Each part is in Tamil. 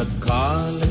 the car.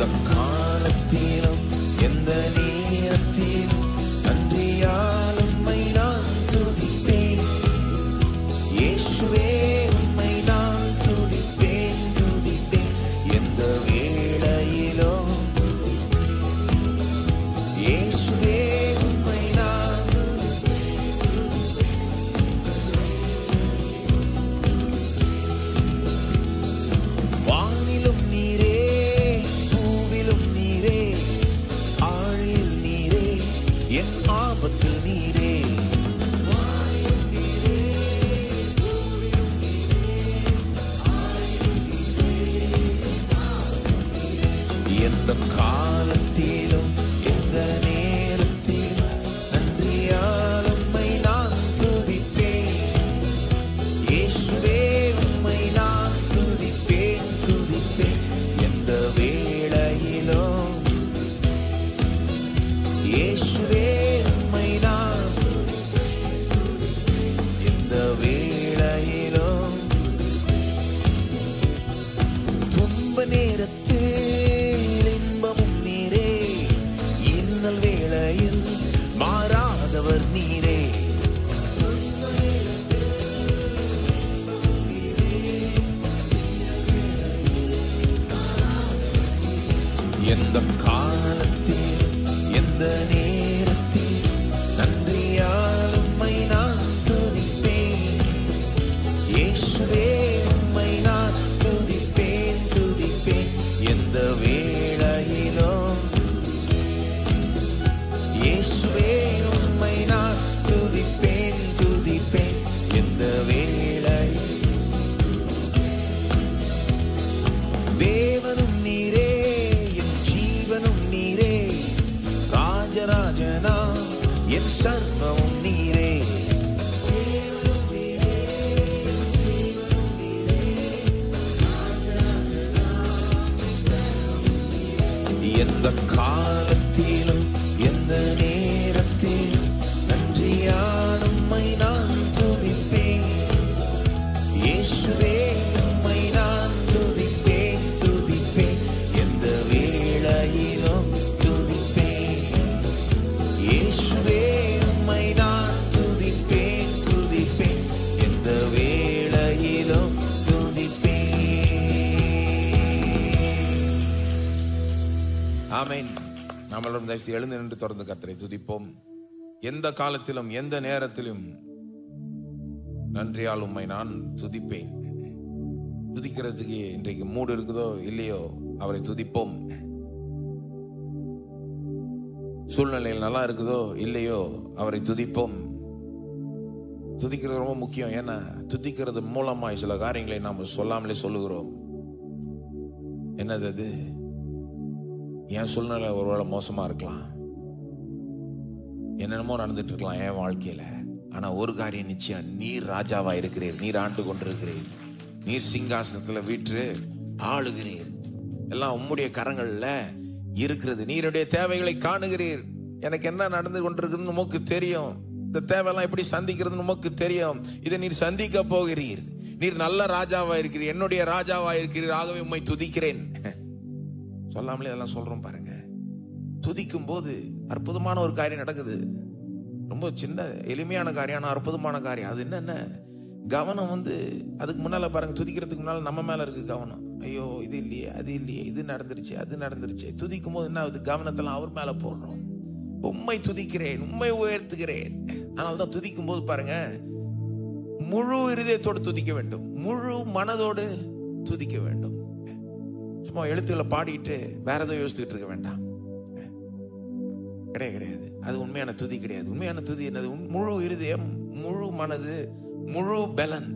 சொந்தம் காலத்தின எந்த காலத்திலும் எந்த காலத்தில் எந்த நேரத்தில் நன்றியால் உம்மை நான் துதிப்பேன். இயேசுவே உம்மை நான் துதிப்பேன் துதிப்பேன். எந்த வே சர்வம் நீரே. எந்த காலத்திலும் எந்த ஆமேன். நம்மளும் தயவுசெய்து எழுந்து நின்று தொடர்ந்து கத்தரை துதிப்போம். எந்த காலத்திலும் எந்த நேரத்திலும் நன்றியால் உண்மை நான் துதிப்பேன். துதிக்கிறதுக்கு இன்றைக்கு மூடு இருக்குதோ இல்லையோ அவரை துதிப்போம். சூழ்நிலையில் நல்லா இருக்குதோ இல்லையோ அவரை துதிப்போம். துதிக்கிறது ரொம்ப முக்கியம். ஏன்னா துதிக்கிறது மூலமாய் சில காரியங்களை நாம் சொல்லாமலே சொல்லுகிறோம். என்னது அது? என் சூழ்நிலை ஒருவேளை மோசமாக இருக்கலாம்? என்னென்னமோ நடந்துட்டு இருக்கலாம் என் வாழ்க்கையில். ஆனால் ஒரு காரியம் நிச்சயம் நீர் ராஜாவாக இருக்கிறீர் நீர் ஆண்டு கொண்டிருக்கிறீர். நீர் சிங்காசனத்தில் வீற்று ஆளுகிறீர். எல்லாம் உம்முடைய கரங்களில் இருக்கிறது. நீருடைய தேவைகளை காணுகிறீர். எனக்கு என்ன நடந்து கொண்டிருக்குதுன்னு நமக்கு தெரியும். இந்த தேவையெல்லாம் எப்படி சந்திக்கிறதுன்னு நமக்கு தெரியும். இதை நீர் சந்திக்க போகிறீர். நீர் நல்ல ராஜாவா இருக்கிறீர். என்னுடைய ராஜாவா இருக்கிறீர். ஆகவே உம்மை துதிக்கிறேன். சொல்லாமலே அதெல்லாம் சொல்கிறோம் பாருங்க. துதிக்கும் போது அற்புதமான ஒரு காரியம் நடக்குது. ரொம்ப சின்ன எளிமையான காரியம் ஆனால் அற்புதமான காரியம். அது என்னென்ன? கவனம் வந்து அதுக்கு முன்னால் பாருங்கள் துதிக்கிறதுக்கு முன்னால் நம்ம மேலே இருக்குது கவனம். ஐயோ இது இல்லையே அது இல்லையே இது நடந்துருச்சு அது நடந்துருச்சு. துதிக்கும் போது என்ன ஆகுது? கவனத்தெல்லாம் அவர் மேலே போடுறோம். உண்மை துதிக்கிறேன் உண்மை உயர்த்துகிறேன். அதனால தான் துதிக்கும் போது பாருங்க முழு இருதயத்தோடு துதிக்க வேண்டும். முழு மனதோடு துதிக்க வேண்டும். சும்மா எழுத்துக்களை பாடிட்டு வேற ஏதோ யோசிச்சுட்டு இருக்க வேண்டாம். கிடையாது கிடையாது. அது உண்மையான துதி கிடையாது. உண்மையான துதி என்னது? முழு இருதயம் முழு மனது முழு பலன்.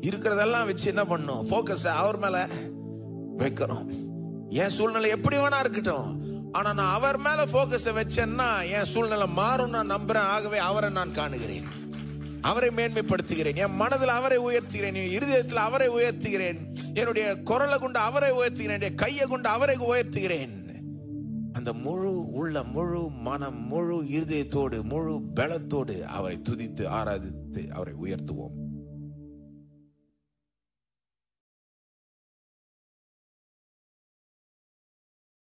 இருக்கிறதெல்லாம் வச்சு என்ன பண்ணும்? ஃபோக்கஸ் அவர் மேல வைக்கிறோம் என் சூழ்நிலை எப்படி வேணா இருக்கட்டும். ஆனா நான் அவர் மேல போக்கஸ வச்சேன்னா என் சூழ்நிலை மாறும் நான் நம்புறேன். ஆகவே அவரை நான் காணுகிறேன். அவரை மேன்மைப்படுத்துகிறேன். என் மனதில் அவரை உயர்த்துகிறேன். என் இருதயத்தில் அவரை உயர்த்துகிறேன். என்னுடைய குரலை கொண்டு அவரை உயர்த்துகிறேன். என்னுடைய கையை கொண்டு அவரை உயர்த்துகிறேன். அந்த முழு உள்ள முழு மனம் முழு இருதயத்தோடு முழு பலத்தோடு அவரை துதித்து ஆராதித்து அவரை உயர்த்துவோம்.